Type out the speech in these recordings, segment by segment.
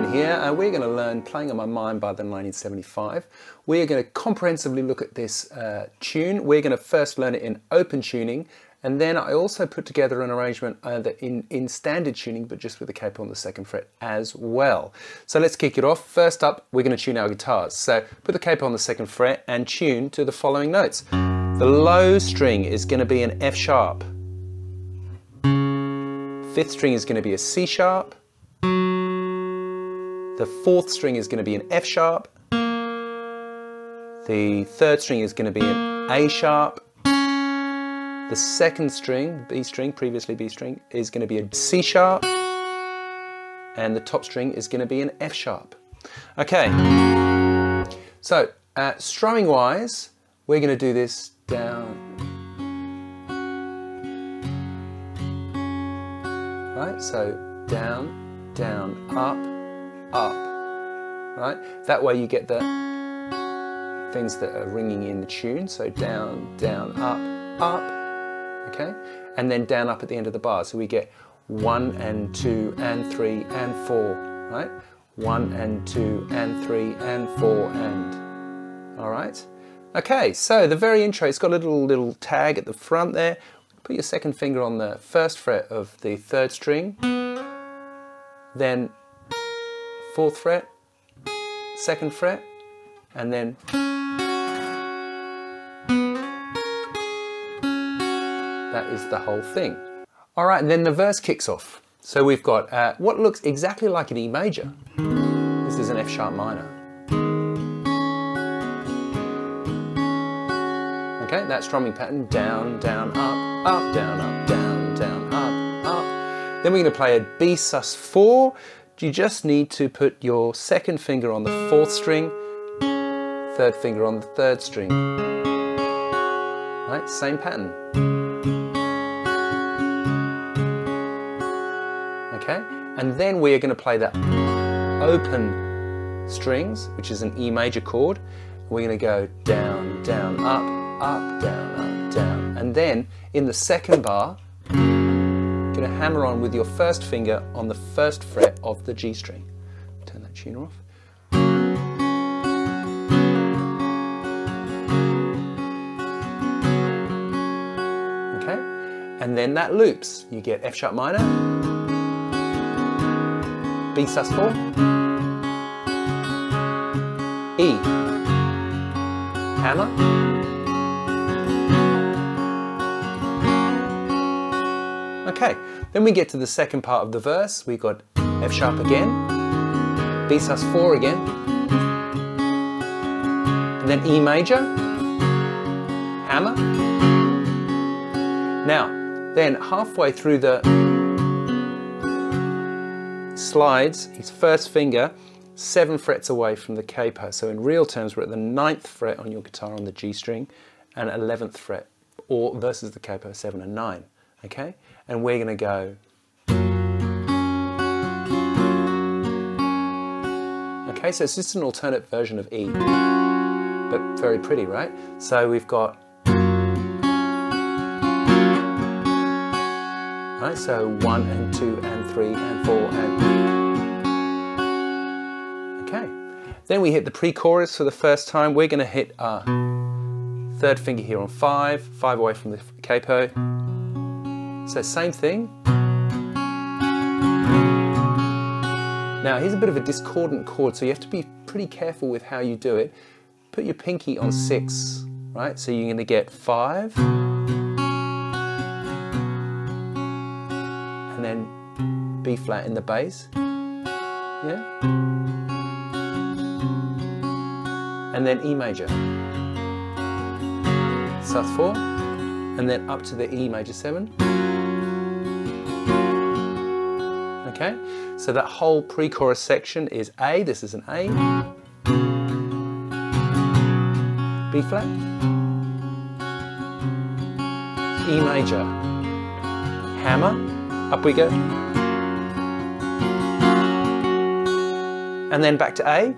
Simon here and we're going to learn Playing on My Mind by the 1975. We're going to comprehensively look at this uh, tune. We're going to first learn it in open tuning and then I also put together an arrangement uh, in, in standard tuning but just with the capo on the second fret as well. So let's kick it off. First up we're going to tune our guitars. So put the capo on the second fret and tune to the following notes. The low string is going to be an F sharp. Fifth string is going to be a C sharp. The fourth string is going to be an F sharp. The third string is going to be an A sharp. The second string, B string, previously B string, is going to be a C sharp. And the top string is going to be an F sharp. Okay, so uh, strumming wise, we're going to do this down. Right, so down, down, up, up, right? That way you get the things that are ringing in the tune. So down, down, up, up, okay? And then down, up at the end of the bar. So we get one and two and three and four, right? One and two and three and four and, all right? Okay, so the very intro, it's got a little, little tag at the front there. Put your second finger on the first fret of the third string, then fourth fret, second fret, and then that is the whole thing. All right, and then the verse kicks off. So we've got uh, what looks exactly like an E major. This is an F sharp minor. Okay, that strumming pattern, down, down, up, up, down, up, down, down, up, up. Then we're going to play a B sus 4. You just need to put your second finger on the fourth string, third finger on the third string. Right, same pattern. Okay, and then we are going to play the open strings, which is an E major chord. We're going to go down, down, up, up, down, up, down. And then in the second bar, going to hammer on with your first finger on the first fret of the G string. Turn that tuner off. Okay, and then that loops. You get F sharp minor, B sus4, E, hammer, Okay, then we get to the second part of the verse. We got F sharp again, B sus4 again, and then E major, hammer. Now, then halfway through the slides, his first finger, seven frets away from the capo. So in real terms, we're at the ninth fret on your guitar on the G string and 11th fret, or versus the capo seven and nine, okay? And we're going to go Okay, so it's just an alternate version of E, but very pretty, right? So we've got, right, so one and two and three and four and, okay. Then we hit the pre-chorus for the first time. We're gonna hit our third finger here on five, five away from the capo, so same thing. Now here's a bit of a discordant chord, so you have to be pretty careful with how you do it. Put your pinky on six, right? So you're gonna get five, and then B flat in the bass, yeah? And then E major, sus four, and then up to the E major seven. Okay, so that whole pre-chorus section is A, this is an A, B flat, E major, hammer, up we go, and then back to A,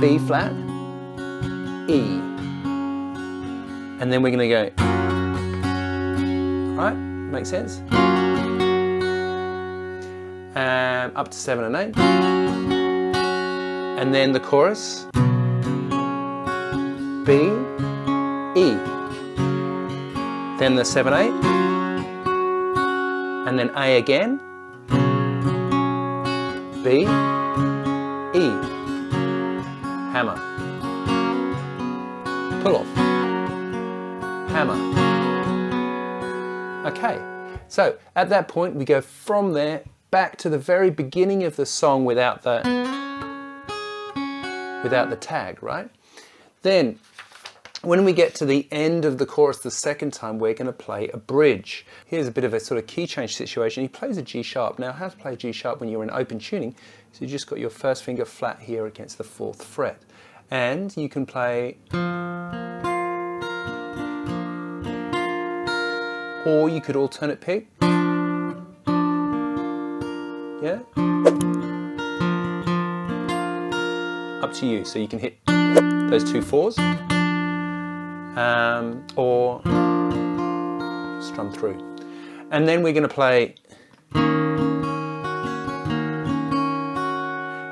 B flat, E, and then we're going to go, right, makes sense? Um, up to seven and eight. And then the chorus, B, E. Then the seven, eight. And then A again, B, E, hammer, pull off, hammer. Okay, so at that point we go from there back to the very beginning of the song without the without the tag, right? Then when we get to the end of the chorus the second time, we're going to play a bridge. Here's a bit of a sort of key change situation. He plays a G sharp. Now, how to play a G sharp when you're in open tuning? So you just got your first finger flat here against the fourth fret. And you can play or you could alternate pick. Yeah? Up to you. So you can hit those two fours um, or strum through. And then we're going to play,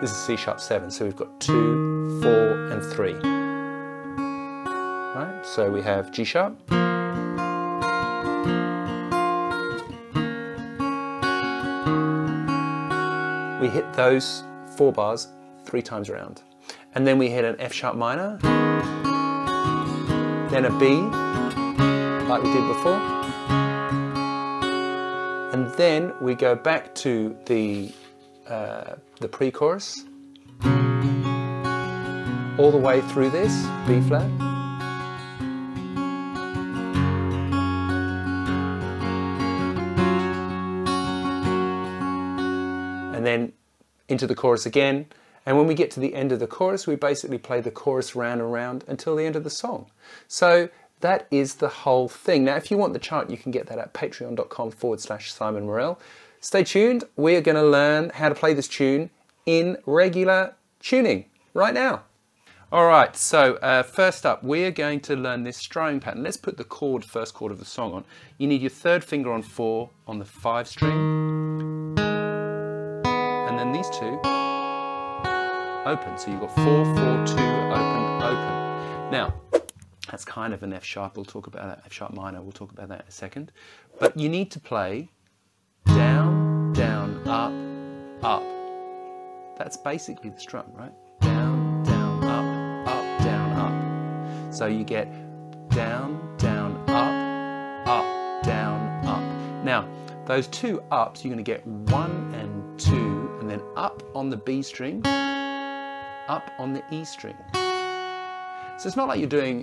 this is C sharp 7, so we've got 2, 4 and 3. Right, so we have G sharp, we hit those four bars three times around. And then we hit an F sharp minor, then a B, like we did before. And then we go back to the, uh, the pre-chorus, all the way through this, B flat. Into the chorus again, and when we get to the end of the chorus, we basically play the chorus round and round until the end of the song. So that is the whole thing. Now, if you want the chart, you can get that at patreon.com forward slash Simon Morel. Stay tuned. We are going to learn how to play this tune in regular tuning right now. All right, so uh, first up, we are going to learn this strumming pattern. Let's put the chord, first chord of the song on. You need your third finger on four on the five string, these two open. So you've got four, four, two, open, open. Now, that's kind of an F sharp. We'll talk about that. F sharp minor. We'll talk about that in a second. But you need to play down, down, up, up. That's basically the strum, right? Down, down, up, up, down, up. So you get down, down, up, up, down, up. Now, those two ups, you're going to get one and two, and then up on the B string, up on the E string. So it's not like you're doing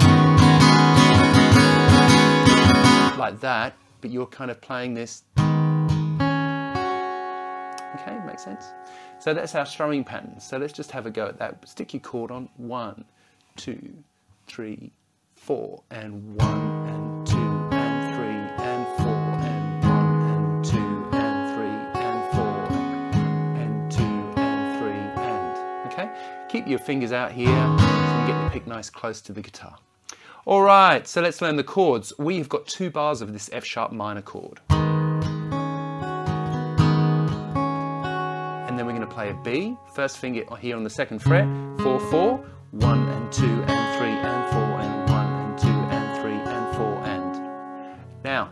like that, but you're kind of playing this. Okay, makes sense? So that's our strumming pattern. So let's just have a go at that. Stick your chord on. One, two, three, four, and one, and Keep your fingers out here so you can get the pick nice close to the guitar. All right, so let's learn the chords. We've got two bars of this F sharp minor chord. And then we're going to play a B, first finger here on the second fret, 4, 4, 1 and 2 and 3 and 4 and 1 and 2 and 3 and 4 and. Now,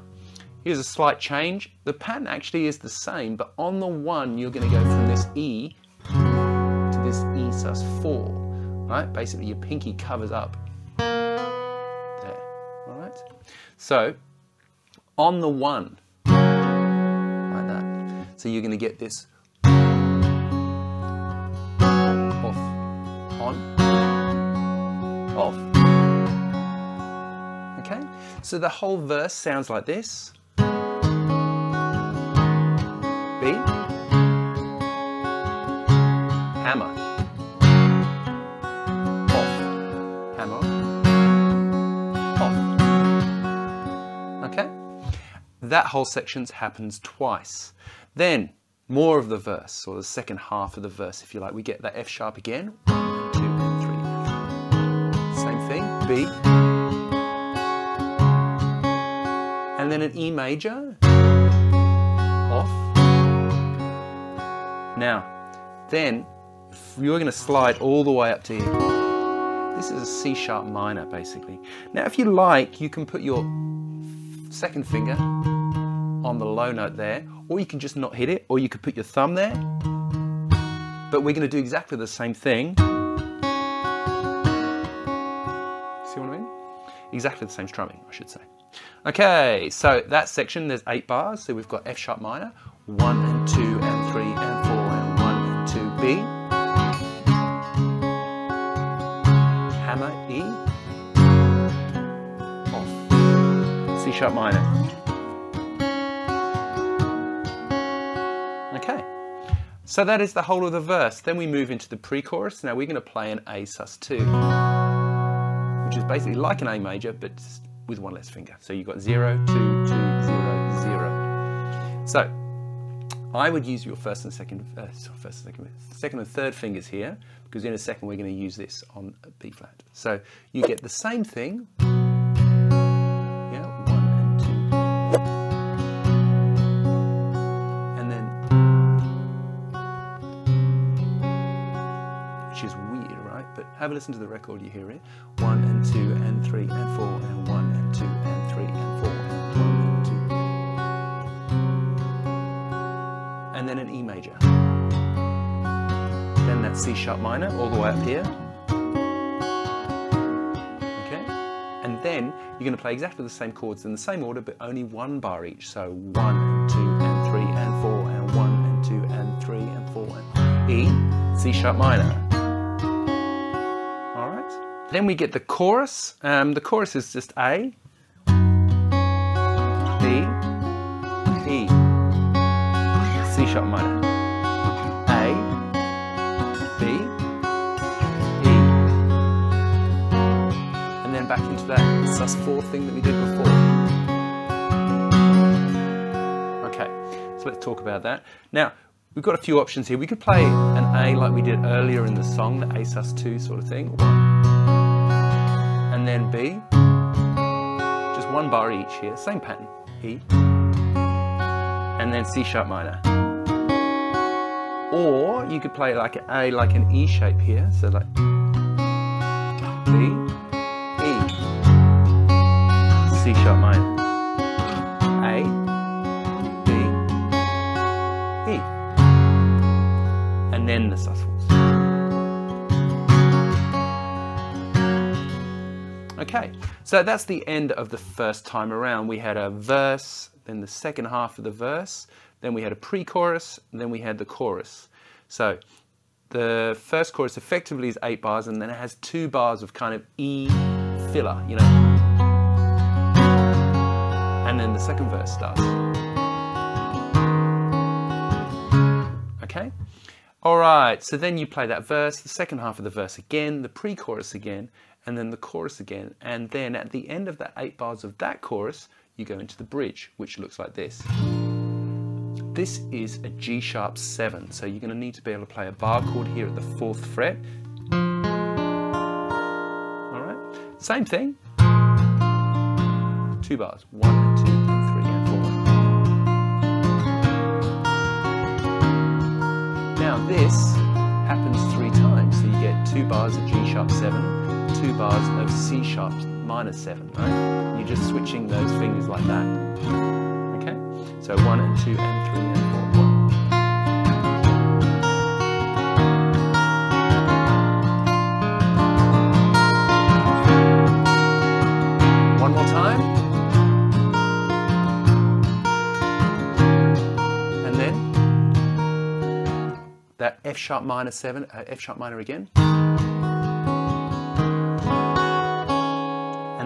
here's a slight change. The pattern actually is the same, but on the 1 you're going to go from this E sus 4. Right? Basically your pinky covers up there, all right? so on the one, like that. So you're going to get this off, on, off. Okay? So the whole verse sounds like this. B, that whole section happens twice. Then, more of the verse, or the second half of the verse, if you like, we get that F sharp again. One, two, three. Same thing, B. And then an E major, off. Now, then you're going to slide all the way up to here. This is a C sharp minor, basically. Now, if you like, you can put your second finger on the low note there, or you can just not hit it, or you could put your thumb there. But we're going to do exactly the same thing. See what I mean? Exactly the same strumming, I should say. Okay, so that section, there's eight bars. So we've got F sharp minor, one and two and three and four and one and two, B. Hammer, E. Off. C sharp minor. So that is the whole of the verse. Then we move into the pre-chorus. Now we're going to play an A sus2, which is basically like an A major, but with one less finger. So you've got zero, two, two, zero, zero. So I would use your first and second, uh, first and second, second and third fingers here, because in a second we're going to use this on B flat. So you get the same thing. Have a listen to the record, you hear it. One and two and three and four and one and two and three and four and one and two. And then an E major. Then that C sharp minor all the way up here. Okay? And then you're going to play exactly the same chords in the same order, but only one bar each. So one and two and three and four and one and two and three and four and E, C sharp minor. Then we get the chorus. Um, the chorus is just A, B, E, C sharp minor. A, B, E, and then back into that sus4 thing that we did before. Okay, so let's talk about that. Now, we've got a few options here. We could play an A like we did earlier in the song, the A sus2 sort of thing. And then B, just one bar each here, same pattern, E. And then C sharp minor. Or you could play like an A, like an E shape here, so like B, E, C sharp minor, A, B, E, and then the sus4s. Okay, so that's the end of the first time around. We had a verse, then the second half of the verse, then we had a pre-chorus, then we had the chorus. So the first chorus effectively is eight bars, and then it has two bars of kind of E filler, you know. And then the second verse starts. Okay? All right, so then you play that verse, the second half of the verse again, the pre-chorus again, and then the chorus again. And then at the end of that eight bars of that chorus, you go into the bridge, which looks like this. This is a G sharp 7, so you're going to need to be able to play a bar chord here at the 4th fret. Alright, same thing. Two bars, one two and three and four. Now this happens three times, so you get two bars of G sharp 7, two bars of C sharp minor 7, right? You're just switching those fingers like that. Okay? So one and two and three and four. One. One more time. And then that F sharp minor 7, uh, F sharp minor again.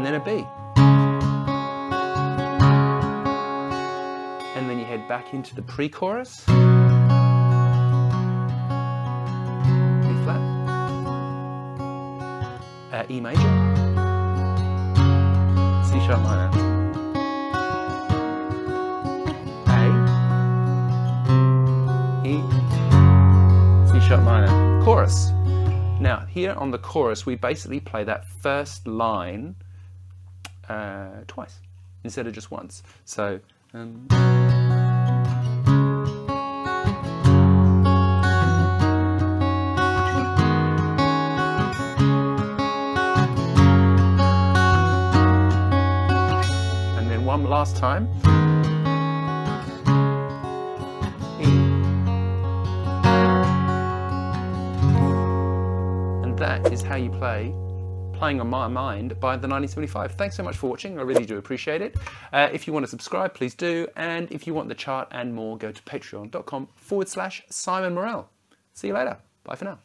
And then a B. And then you head back into the pre-chorus. B flat. Uh, E major. C sharp minor. A. E. C sharp minor. Chorus. Now, here on the chorus, we basically play that first line uh, twice instead of just once. So. Um, and then one last time. and that is how you play Playing on My Mind by the 1975. Thanks so much for watching. I really do appreciate it. Uh, if you want to subscribe, please do. And if you want the chart and more, go to patreon.com forward slash Simon Morel. See you later. Bye for now.